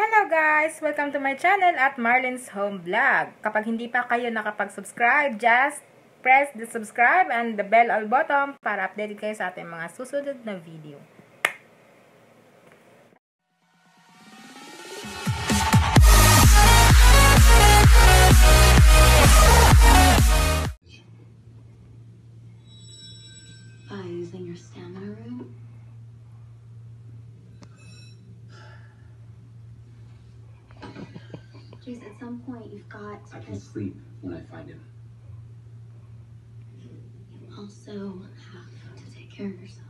Hello guys! Welcome to my channel at Marlin's Home Vlog. Kapag hindi pa kayo nakapag-subscribe, just press the subscribe and the bell all button para updated kayo sa ating mga susunod na video. By using your stamina room? Jeez, at some point you've got I can sleep when I find him. you also have to take care of yourself.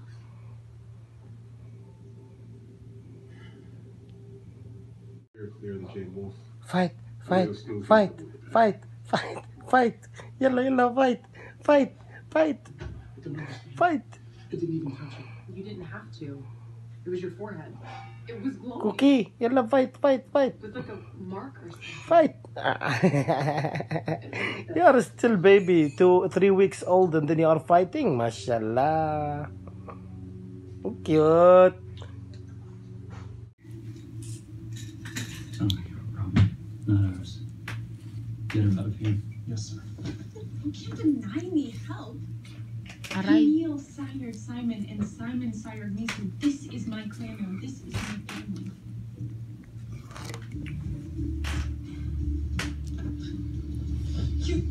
Clear, clear the J Wolf. Fight, fight, fight, fight, fight, fight. Yellow, yellow, fight, fight, fight, fight. it didn't even touch it. You didn't have to. It was your forehead. It was glowing. Cookie, yellow, fight, fight, fight, It was like a mark or something. fight. you are still baby, two, three weeks old, and then you are fighting. Mashallah. So cute. Sounds like you problem. Not ours. Get him out of here. Yes, sir. You can't deny me help. Aray. Neil sired Simon and Simon sired me, so this is my clan now. This is my family. You,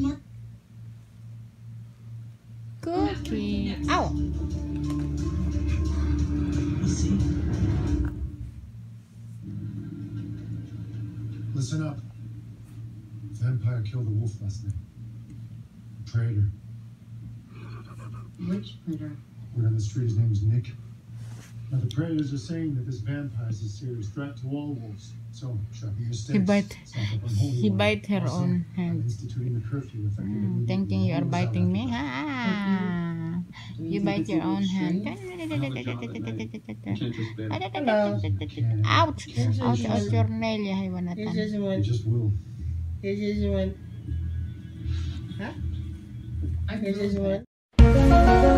Mark, Cookie! Ow! See? Listen up. Vampire killed a wolf last night. Predator. Which predator? Word on the street, his name is Nick. Now the predators are saying that this vampire is a serious threat to all wolves. So, sharpen your stakes. bite- Stock up on holy he water. bite her Also, own I'm hand. instituting a curfew effective Mm, thinking you are biting me? after- Ah. You bite your own hand. You can't just bear it. Ouch! Ouch, ouch your nail ya You haywanatan. just will. I feel